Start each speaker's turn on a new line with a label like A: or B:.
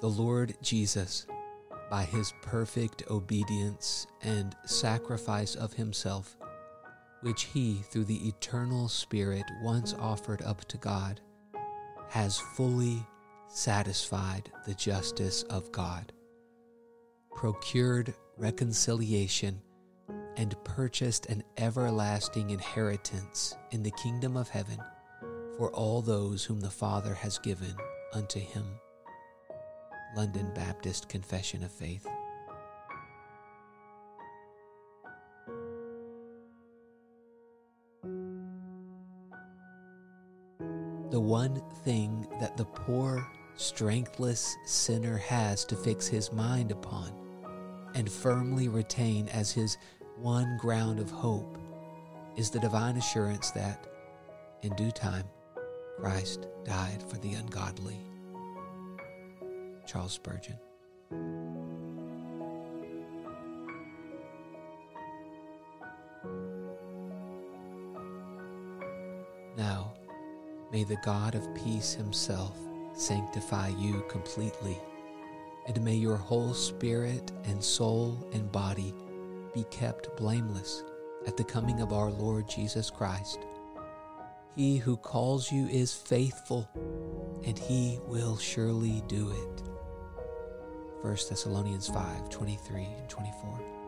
A: The Lord Jesus, by his perfect obedience and sacrifice of himself, which he, through the eternal Spirit, once offered up to God, has fully satisfied the justice of God, procured reconciliation, and purchased an everlasting inheritance in the kingdom of heaven for all those whom the Father has given unto him. London Baptist Confession of Faith. The one thing that the poor, strengthless sinner has to fix his mind upon and firmly retain as his one ground of hope is the divine assurance that, in due time, Christ died for the ungodly. Charles Spurgeon. Now, may the God of peace himself sanctify you completely, and may your whole spirit and soul and body be kept blameless at the coming of our Lord Jesus Christ. He who calls you is faithful, and he will surely do it. 1 Thessalonians 5 23 and 24.